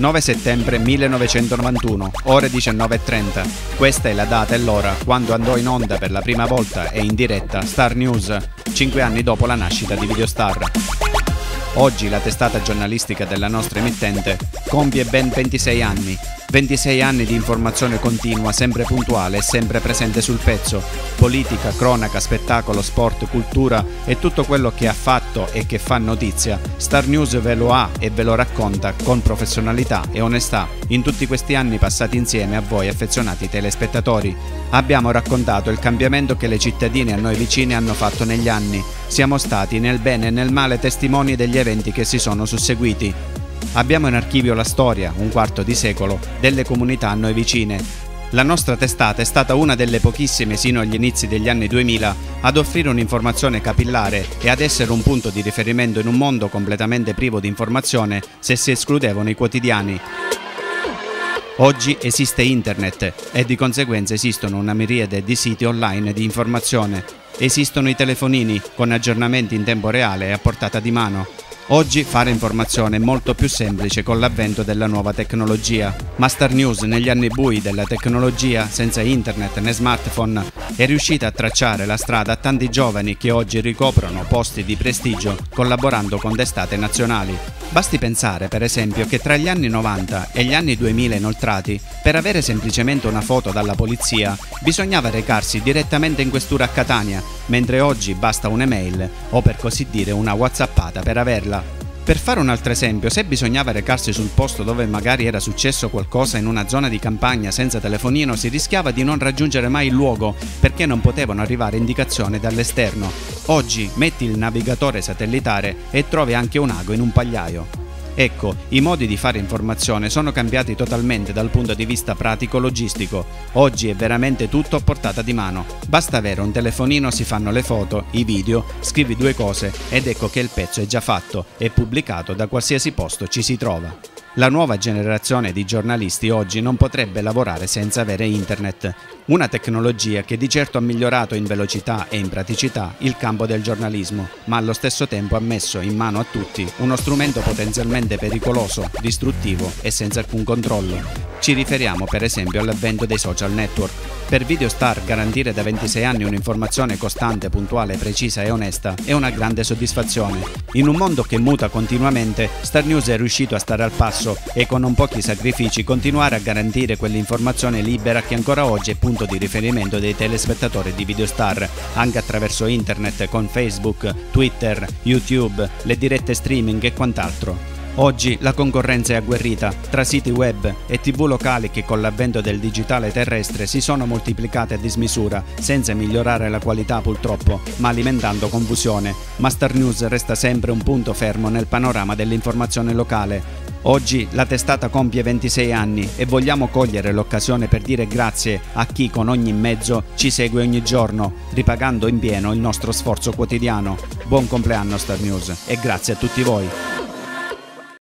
9 settembre 1991, ore 19.30. Questa è la data e l'ora quando andò in onda per la prima volta e in diretta Star News, 5 anni dopo la nascita di Videostar. Oggi la testata giornalistica della nostra emittente compie ben 26 anni 26 anni di informazione continua, sempre puntuale e sempre presente sul pezzo. Politica, cronaca, spettacolo, sport, cultura e tutto quello che ha fatto e che fa notizia. Star News ve lo ha e ve lo racconta con professionalità e onestà in tutti questi anni passati insieme a voi affezionati telespettatori. Abbiamo raccontato il cambiamento che le cittadine a noi vicine hanno fatto negli anni. Siamo stati nel bene e nel male testimoni degli eventi che si sono susseguiti. Abbiamo in archivio la storia, un quarto di secolo, delle comunità a noi vicine. La nostra testata è stata una delle pochissime sino agli inizi degli anni 2000 ad offrire un'informazione capillare e ad essere un punto di riferimento in un mondo completamente privo di informazione se si escludevano i quotidiani. Oggi esiste internet e di conseguenza esistono una miriade di siti online di informazione. Esistono i telefonini con aggiornamenti in tempo reale e a portata di mano. Oggi fare informazione è molto più semplice con l'avvento della nuova tecnologia. Master News negli anni bui della tecnologia, senza internet né smartphone, è riuscita a tracciare la strada a tanti giovani che oggi ricoprono posti di prestigio collaborando con testate nazionali. Basti pensare, per esempio, che tra gli anni 90 e gli anni 2000 inoltrati, per avere semplicemente una foto dalla polizia, bisognava recarsi direttamente in questura a Catania, mentre oggi basta un'email o per così dire una whatsappata per averla. Per fare un altro esempio, se bisognava recarsi sul posto dove magari era successo qualcosa in una zona di campagna senza telefonino, si rischiava di non raggiungere mai il luogo perché non potevano arrivare indicazioni dall'esterno. Oggi metti il navigatore satellitare e trovi anche un ago in un pagliaio. Ecco, i modi di fare informazione sono cambiati totalmente dal punto di vista pratico-logistico. Oggi è veramente tutto a portata di mano. Basta avere un telefonino, si fanno le foto, i video, scrivi due cose ed ecco che il pezzo è già fatto e pubblicato da qualsiasi posto ci si trova. La nuova generazione di giornalisti oggi non potrebbe lavorare senza avere internet, una tecnologia che di certo ha migliorato in velocità e in praticità il campo del giornalismo, ma allo stesso tempo ha messo in mano a tutti uno strumento potenzialmente pericoloso, distruttivo e senza alcun controllo. Ci riferiamo per esempio all'avvento dei social network. Per Videostar garantire da 26 anni un'informazione costante, puntuale, precisa e onesta è una grande soddisfazione. In un mondo che muta continuamente, Star News è riuscito a stare al passo e con non pochi sacrifici continuare a garantire quell'informazione libera che ancora oggi è punto di riferimento dei telespettatori di Videostar, anche attraverso internet con Facebook, Twitter, YouTube, le dirette streaming e quant'altro. Oggi la concorrenza è agguerrita tra siti web e tv locali che con l'avvento del digitale terrestre si sono moltiplicate a dismisura, senza migliorare la qualità purtroppo, ma alimentando confusione. Master News resta sempre un punto fermo nel panorama dell'informazione locale. Oggi la testata compie 26 anni e vogliamo cogliere l'occasione per dire grazie a chi con ogni mezzo ci segue ogni giorno, ripagando in pieno il nostro sforzo quotidiano. Buon compleanno Star News e grazie a tutti voi.